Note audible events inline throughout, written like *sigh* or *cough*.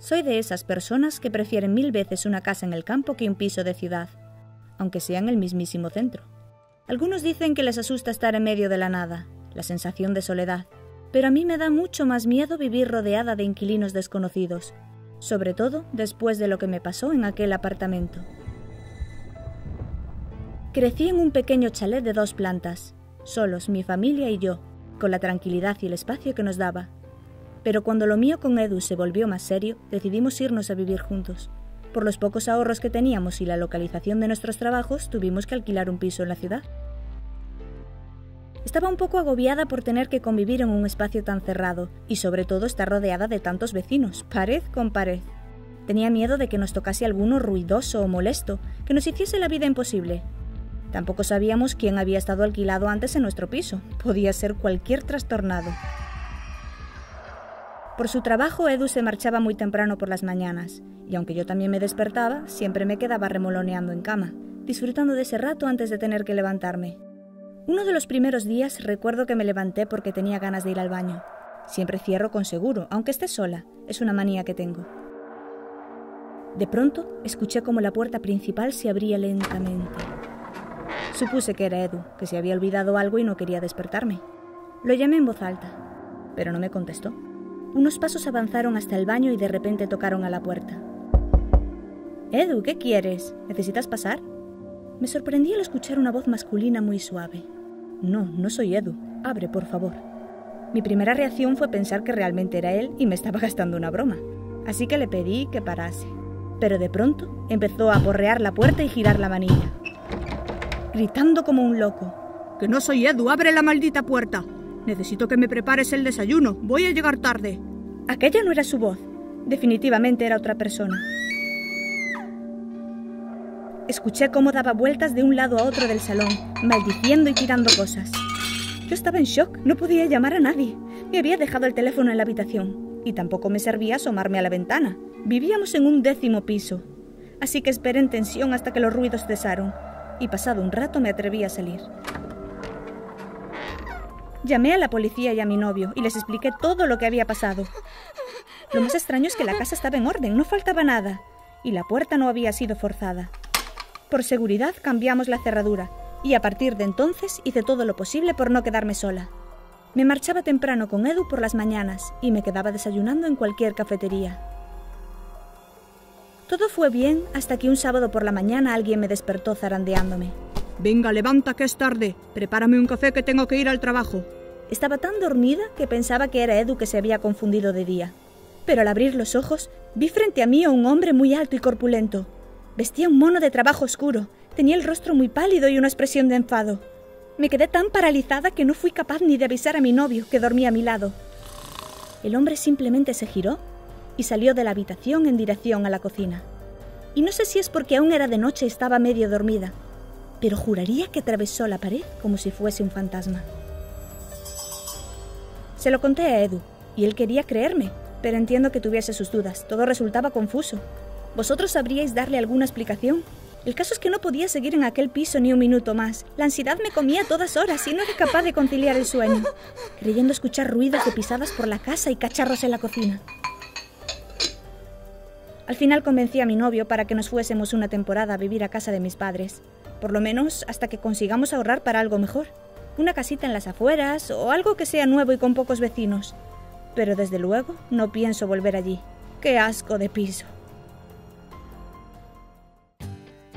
Soy de esas personas que prefieren mil veces una casa en el campo que un piso de ciudad, aunque sea en el mismísimo centro. Algunos dicen que les asusta estar en medio de la nada, la sensación de soledad, pero a mí me da mucho más miedo vivir rodeada de inquilinos desconocidos, sobre todo después de lo que me pasó en aquel apartamento. Crecí en un pequeño chalet de dos plantas, solos mi familia y yo, con la tranquilidad y el espacio que nos daba, pero cuando lo mío con Edu se volvió más serio, decidimos irnos a vivir juntos. Por los pocos ahorros que teníamos y la localización de nuestros trabajos, tuvimos que alquilar un piso en la ciudad. Estaba un poco agobiada por tener que convivir en un espacio tan cerrado y sobre todo estar rodeada de tantos vecinos, pared con pared. Tenía miedo de que nos tocase alguno ruidoso o molesto, que nos hiciese la vida imposible. Tampoco sabíamos quién había estado alquilado antes en nuestro piso. Podía ser cualquier trastornado. Por su trabajo, Edu se marchaba muy temprano por las mañanas, y aunque yo también me despertaba, siempre me quedaba remoloneando en cama, disfrutando de ese rato antes de tener que levantarme. Uno de los primeros días recuerdo que me levanté porque tenía ganas de ir al baño. Siempre cierro con seguro, aunque esté sola, es una manía que tengo. De pronto escuché como la puerta principal se abría lentamente. Supuse que era Edu, que se había olvidado algo y no quería despertarme. Lo llamé en voz alta, pero no me contestó. Unos pasos avanzaron hasta el baño y de repente tocaron a la puerta. Edu, ¿qué quieres? ¿Necesitas pasar? Me sorprendí al escuchar una voz masculina muy suave. No, no soy Edu. Abre, por favor. Mi primera reacción fue pensar que realmente era él y me estaba *laughs* gastando una broma. Así que le pedí que parase. Pero de pronto empezó a porrear la puerta y girar la manilla. Gritando como un loco. Que no soy Edu, abre la maldita puerta. Necesito que me prepares el desayuno. Voy a llegar tarde. Aquella no era su voz. Definitivamente era otra persona. Escuché cómo daba vueltas de un lado a otro del salón, maldiciendo y tirando cosas. Yo estaba en shock, no podía llamar a nadie. Me había dejado el teléfono en la habitación y tampoco me servía asomarme a la ventana. Vivíamos en un décimo piso, así que esperé en tensión hasta que los ruidos cesaron y pasado un rato me atreví a salir. Llamé a la policía y a mi novio y les expliqué todo lo que había pasado. Lo más extraño es que la casa estaba en orden, no faltaba nada, y la puerta no había sido forzada. Por seguridad cambiamos la cerradura, y a partir de entonces hice todo lo posible por no quedarme sola. Me marchaba temprano con Edu por las mañanas y me quedaba desayunando en cualquier cafetería. Todo fue bien hasta que un sábado por la mañana alguien me despertó zarandeándome. Venga, levanta que es tarde. Prepárame un café que tengo que ir al trabajo. Estaba tan dormida que pensaba que era Edu que se había confundido de día. Pero al abrir los ojos, vi frente a mí a un hombre muy alto y corpulento. Vestía un mono de trabajo oscuro, tenía el rostro muy pálido y una expresión de enfado. Me quedé tan paralizada que no fui capaz ni de avisar a mi novio, que dormía a mi lado. El hombre simplemente se giró y salió de la habitación en dirección a la cocina. Y no sé si es porque aún era de noche y estaba medio dormida, pero juraría que atravesó la pared como si fuese un fantasma. Se lo conté a Edu, y él quería creerme, pero entiendo que tuviese sus dudas. Todo resultaba confuso. ¿Vosotros sabríais darle alguna explicación? El caso es que no podía seguir en aquel piso ni un minuto más. La ansiedad me comía a todas horas y no era capaz de conciliar el sueño, creyendo escuchar ruidos de pisadas por la casa y cacharros en la cocina. Al final convencí a mi novio para que nos fuésemos una temporada a vivir a casa de mis padres por lo menos hasta que consigamos ahorrar para algo mejor. Una casita en las afueras o algo que sea nuevo y con pocos vecinos. Pero desde luego no pienso volver allí. ¡Qué asco de piso!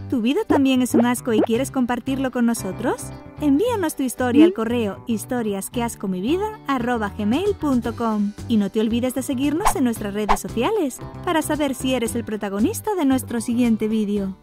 ¿Tu vida también es un asco y quieres compartirlo con nosotros? Envíanos tu historia al correo historiasqueascomivida.com y no te olvides de seguirnos en nuestras redes sociales para saber si eres el protagonista de nuestro siguiente vídeo.